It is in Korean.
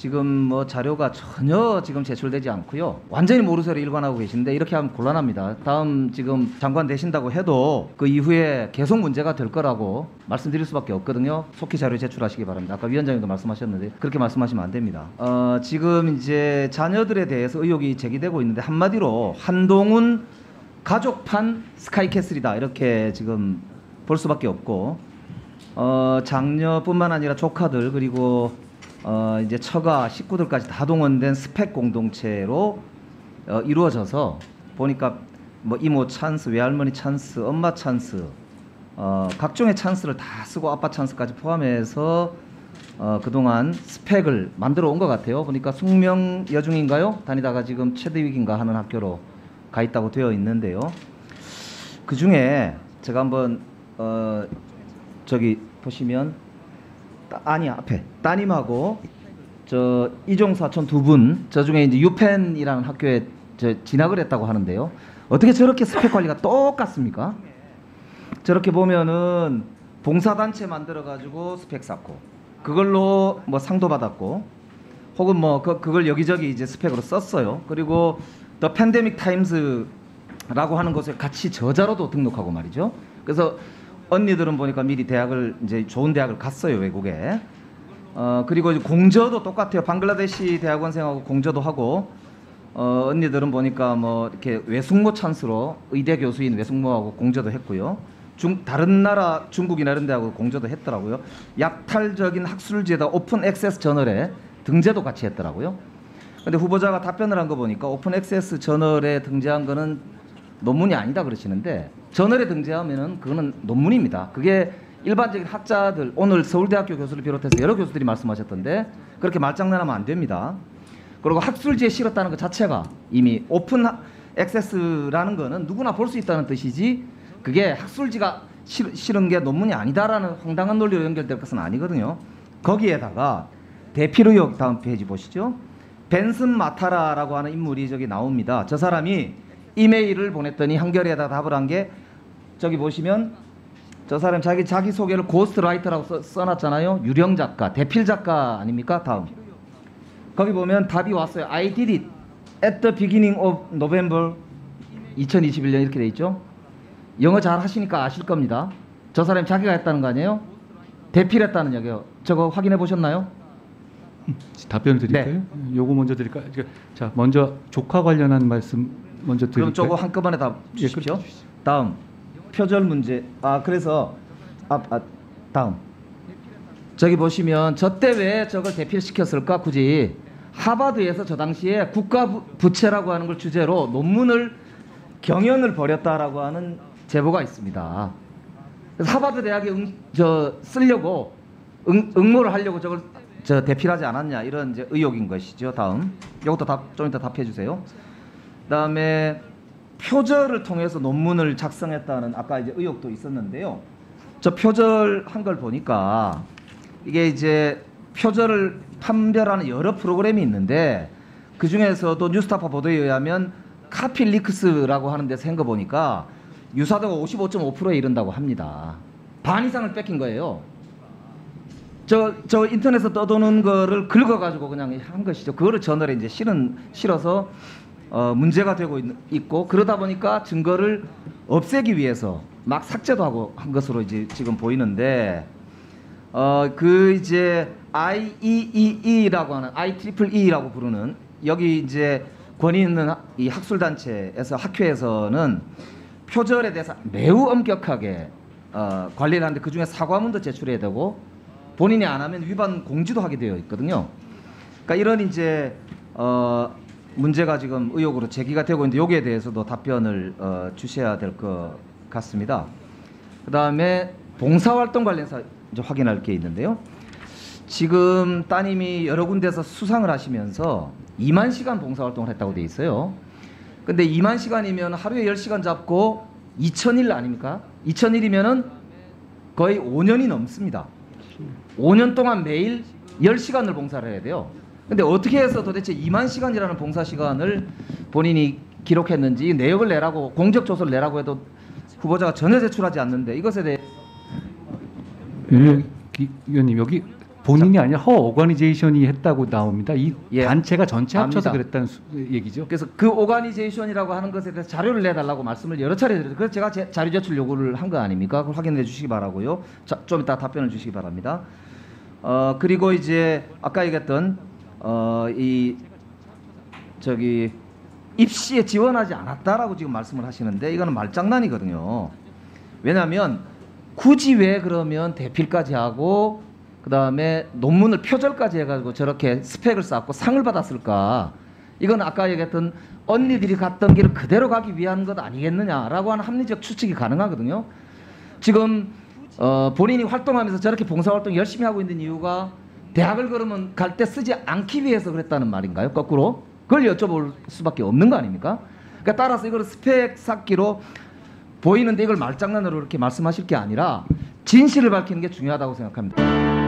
지금 뭐 자료가 전혀 지금 제출되지 않고요. 완전히 모르쇠로 일관하고 계신데 이렇게 하면 곤란합니다. 다음 지금 장관 되신다고 해도 그 이후에 계속 문제가 될 거라고 말씀드릴 수밖에 없거든요. 속히 자료 제출하시기 바랍니다. 아까 위원장님도 말씀하셨는데 그렇게 말씀하시면 안 됩니다. 어, 지금 이제 자녀들에 대해서 의혹이 제기되고 있는데 한마디로 한동훈 가족판 스카이캐슬이다 이렇게 지금 볼 수밖에 없고 어, 장녀뿐만 아니라 조카들 그리고 어, 이제 처가 식구들까지 다 동원된 스펙 공동체로 어, 이루어져서 보니까 뭐 이모 찬스, 외할머니 찬스, 엄마 찬스, 어, 각종의 찬스를 다 쓰고 아빠 찬스까지 포함해서 어, 그동안 스펙을 만들어 온 것 같아요. 보니까 숙명 여중인가요? 다니다가 지금 채드윅인가 하는 학교로 가 있다고 되어 있는데요. 그 중에 제가 한번 어, 저기 보시면 따, 아니 앞에 따님하고 저 이종 사촌 두 분 저 중에 이제 유펜이라는 학교에 저 진학을 했다고 하는데요. 어떻게 저렇게 스펙 관리가 똑같습니까? 저렇게 보면은 봉사단체 만들어 가지고 스펙 쌓고 그걸로 뭐 상도 받았고 혹은 뭐 그, 그걸 여기저기 이제 스펙으로 썼어요. 그리고 The Pandemic Times라고 하는 곳에 같이 저자로도 등록하고 말이죠. 그래서 언니들은 보니까 미리 대학을 이제 좋은 대학을 갔어요 외국에. 어 그리고 이제 공저도 똑같아요. 방글라데시 대학원생하고 공저도 하고 어 언니들은 보니까 뭐 이렇게 외숙모 찬스로 의대 교수인 외숙모하고 공저도 했고요. 중 다른 나라 중국이나 이런 데하고 공저도 했더라고요. 약탈적인 학술지에다 open access 저널에 등재도 같이 했더라고요. 근데 후보자가 답변을 한 거 보니까 open access 저널에 등재한 거는 논문이 아니다 그러시는데 저널에 등재하면은 그거는 논문입니다. 그게 일반적인 학자들 오늘 서울대학교 교수를 비롯해서 여러 교수들이 말씀하셨던데 그렇게 말장난하면 안 됩니다. 그리고 학술지에 실었다는 것 자체가 이미 오픈 하- access라는 거는 누구나 볼 수 있다는 뜻이지 그게 학술지가 실, 실은 게 논문이 아니다라는 황당한 논리로 연결될 것은 아니거든요. 거기에다가 대필 의혹 다음 페이지 보시죠. 벤슨 마타라라고 하는 인물이 저기 나옵니다. 저 사람이 이메일을 보냈더니 한겨레에다 답을 한 게 저기 보시면 저 사람 자기 자기 소개를 ghostwriter라고 써, 써놨잖아요. 유령 작가, 대필 작가 아닙니까? 다음 거기 보면 답이 왔어요. I did it at the beginning of November 2021년 이렇게 돼 있죠. 영어 잘 하시니까 아실 겁니다. 저 사람이 자기가 했다는 거 아니에요? 대필했다는 얘기요. 저거 확인해 보셨나요? 답변을 드릴까요? 요거 먼저 드릴까요? 자, 먼저 조카 관련한 말씀 먼저 그럼 드릴까요? 저거 한꺼번에 다 예, 주십시오. 다음 표절 문제. 아 그래서 아, 아 다음 저기 보시면 저 때 왜 저걸 대필시켰을까 굳이 하버드에서 저 당시에 국가 부- 부채라고 하는 걸 주제로 논문을 경연을 벌였다라고 하는 제보가 있습니다. 그래서 하버드 대학에 응, 저 쓰려고 응, 응모를 하려고 저걸 저 대필하지 않았냐 이런 이제 의혹인 것이죠. 다음 이것도 답, 좀 이따 답해 주세요. 그다음에 표절을 통해서 논문을 작성했다는 아까 이제 의혹도 있었는데요. 저 표절 한 걸 보니까 이게 이제 표절을 판별하는 여러 프로그램이 있는데 그 중에서도 뉴스타파 보도에 의하면 카필리크스라고 하는 데서 한거 보니까 유사도가 55.5%에 이른다고 합니다. 반 이상을 뺏긴 거예요. 저, 저 인터넷에 떠도는 거를 긁어가지고 그냥 한 것이죠. 그거를 저널에 이제 실은, 실어서 어, 문제가 되고 있, 있고 그러다 보니까 증거를 없애기 위해서 막 삭제도 하고 한 것으로 이제 지금 보이는데 어, 그 이제 IEEE라고 하는 IEEE라고 부르는 여기 이제 권위 있는 학- 이 학술 단체에서 학회에서는 표절에 대해서 매우 엄격하게 어, 관리를 하는데 그 중에 사과문도 제출해야 되고 본인이 안 하면 위반 공지도 하게 되어 있거든요. 그러니까 이런 이제 어, 문제가 지금 의혹으로 제기가 되고 있는데 여기에 대해서도 답변을 어, 주셔야 될 것 같습니다. 그 다음에 봉사활동 관련해서 확인할 게 있는데요. 지금 따님이 여러 군데서 수상을 하시면서 2만 시간 봉사활동을 했다고 돼 있어요. 근데 2만 시간이면 하루에 10시간 잡고 2천일 아닙니까? 2천일이면은 거의 5년이 넘습니다. 5년 동안 매일 10시간을 봉사를 해야 돼요. 근데 어떻게 해서 도대체 2만 시간이라는 봉사 시간을 본인이 기록했는지 내역을 내라고 공적 조서를 내라고 해도 후보자가 전혀 제출하지 않는데 이것에 대해 윤영 기- 의원님 여기 본인이 아니라 허 오가니제이션이 했다고 나옵니다. 이 예. 단체가 전체 합쳐서 압니다. 그랬다는 수- 얘기죠. 그래서 그 organization이라고 하는 것에 대해서 자료를 내달라고 말씀을 여러 차례 드렸어요. 그래서 제가 제- 자료 제출 요구를 한 거 아닙니까? 그걸 확인해 주시기 바라고요. 자, 좀 이따 답변을 주시기 바랍니다. 어 그리고 이제 아까 얘기했던 어 이 저기 입시에 지원하지 않았다라고 지금 말씀을 하시는데 이거는 말장난이거든요. 왜냐하면 굳이 왜 그러면 대필까지 하고 그 다음에 논문을 표절까지 해가지고 저렇게 스펙을 쌓고 상을 받았을까? 이건 아까 얘기했던 언니들이 갔던 길을 그대로 가기 위한 것 아니겠느냐라고 하는 합리적 추측이 가능하거든요. 지금 어, 본인이 활동하면서 저렇게 봉사활동 열심히 하고 있는 이유가 대학을 그러면 갈 때 쓰지 않기 위해서 그랬다는 말인가요? 거꾸로 그걸 여쭤볼 수밖에 없는 거 아닙니까? 그러니까 따라서 이걸 스펙 쌓기로 보이는데 이걸 말장난으로 이렇게 말씀하실 게 아니라 진실을 밝히는 게 중요하다고 생각합니다.